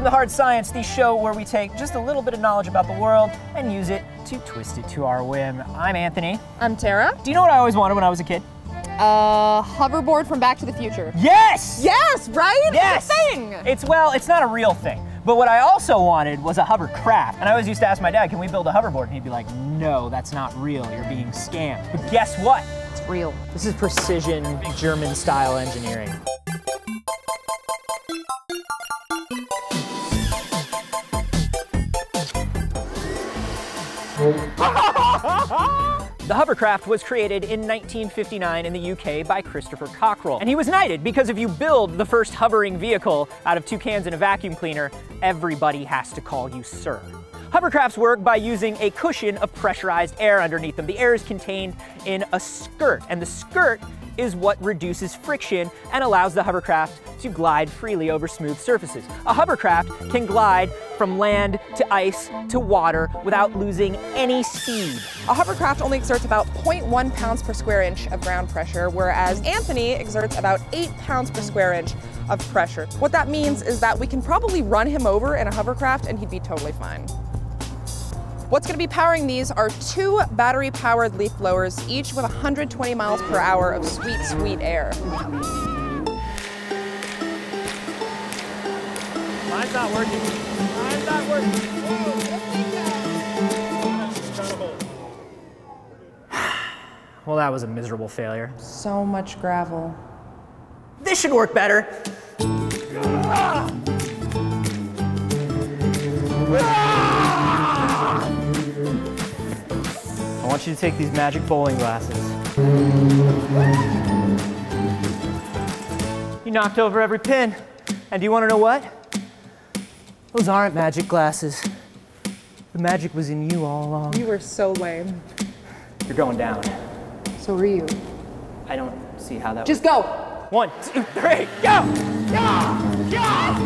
Welcome to Hard Science, the show where we take just a little bit of knowledge about the world and use it to twist it to our whim. I'm Anthony. I'm Tara. Do you know what I always wanted when I was a kid? Uh, hoverboard from Back to the Future. Yes! Yes, right? Yes! It's a thing. It's, well, it's not a real thing. But what I also wanted was a hovercraft. And I always used to ask my dad, can we build a hoverboard? And he'd be like, no, that's not real. You're being scammed. But guess what? It's real. This is precision German style engineering. The hovercraft was created in 1959 in the UK by Christopher Cockerell, And he was knighted because if you build the first hovering vehicle out of two cans and a vacuum cleaner, everybody has to call you sir. Hovercrafts work by using a cushion of pressurized air underneath them. The air is contained in a skirt, and the skirt is what reduces friction and allows the hovercraft to glide freely over smooth surfaces. A hovercraft can glide from land to ice to water without losing any speed. A hovercraft only exerts about 0.1 pounds per square inch of ground pressure, whereas Anthony exerts about 8 pounds per square inch of pressure. What that means is that we can probably run him over in a hovercraft and he'd be totally fine. What's gonna be powering these are two battery powered leaf blowers, each with 120 miles per hour of sweet, sweet air. Mine's not working. Mine's not working. Well, that was a miserable failure. So much gravel. This should work better. I want you to take these magic bowling glasses. You knocked over every pin. And do you want to know what? Those aren't magic glasses. The magic was in you all along. You were so lame. You're going down. So were you. I don't see how that Just go. One, two, three, go! Go! No! No!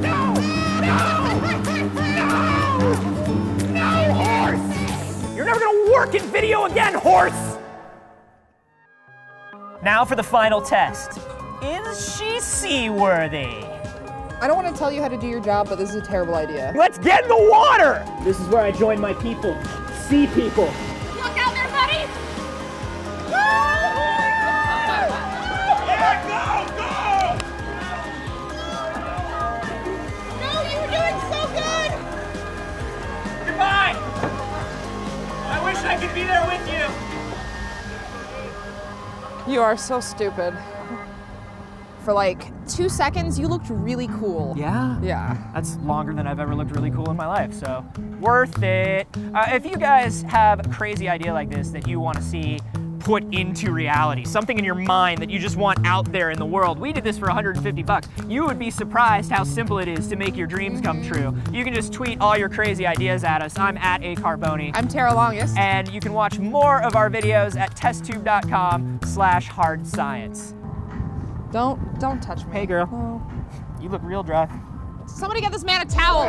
No! No, horse! You're never gonna work in video again, horse! Now for the final test. Is she seaworthy? I don't want to tell you how to do your job, but this is a terrible idea. Let's get in the water! This is where I join my people, sea people. You. Are so stupid. For like two seconds, you looked really cool. Yeah? Yeah. That's longer than I've ever looked really cool in my life, so worth it. Uh, if you guys have a crazy idea like this that you want to see put into reality, something in your mind that you just want out there in the world, we did this for 150 bucks. You would be surprised how simple it is to make your dreams come true. You can just tweet all your crazy ideas at us. I'm at A Carboni. I'm Tara Longest. And you can watch more of our videos at testtube.com slash hard science. Don't don't touch me. Hey girl, Oh. you look real dry. Somebody get this man a towel.